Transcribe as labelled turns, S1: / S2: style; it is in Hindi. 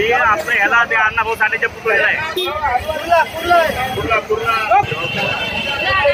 S1: आपलं ह्याला ते अण्णाभाऊ साठेच्या पुतळ्याला आहे